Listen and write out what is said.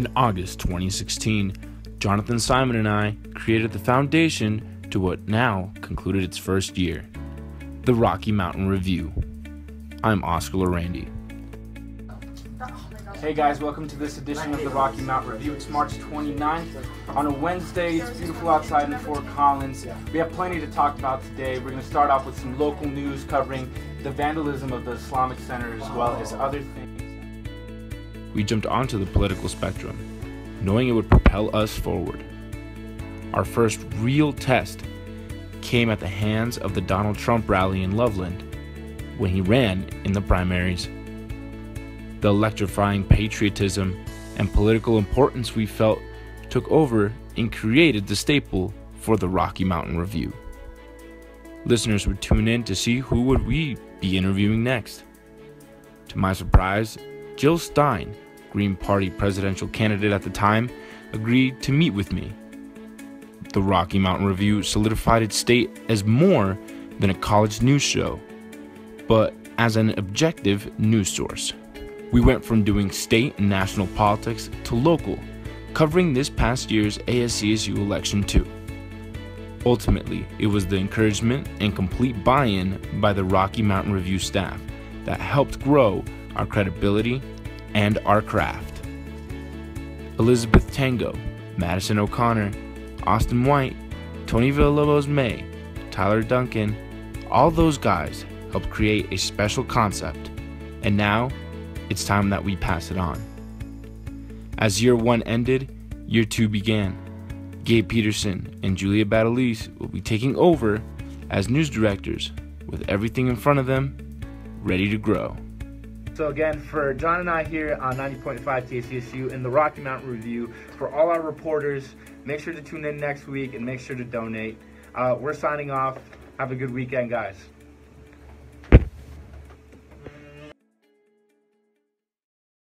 In August 2016, Jonathan Simon and I created the foundation to what now concluded its first year the Rocky Mountain Review. I'm Oscar Lorandi. Hey guys, welcome to this edition of the Rocky Mountain Review. It's March 29th on a Wednesday. It's beautiful outside in Fort Collins. We have plenty to talk about today. We're going to start off with some local news covering the vandalism of the Islamic Center as well as other things. We jumped onto the political spectrum, knowing it would propel us forward. Our first real test came at the hands of the Donald Trump rally in Loveland when he ran in the primaries the electrifying patriotism and political importance we felt took over and created the staple for the Rocky Mountain Review. Listeners would tune in to see who would we be interviewing next. To my surprise, Jill Stein, Green Party presidential candidate at the time, agreed to meet with me. The Rocky Mountain Review solidified its state as more than a college news show, but as an objective news source. We went from doing state and national politics to local, covering this past year's ASCSU election too. Ultimately, it was the encouragement and complete buy in by the Rocky Mountain Review staff that helped grow our credibility and our craft. Elizabeth Tango, Madison O'Connor, Austin White, Tony Villalobos May, Tyler Duncan, all those guys helped create a special concept. And now it's time that we pass it on. As year one ended, year two began. Gabe Peterson and Julia Batalise will be taking over as news directors with everything in front of them ready to grow. So again, for John and I here on 90.5 KCSU in the Rocky Mountain Review, for all our reporters, make sure to tune in next week and make sure to donate. Uh, we're signing off. Have a good weekend, guys.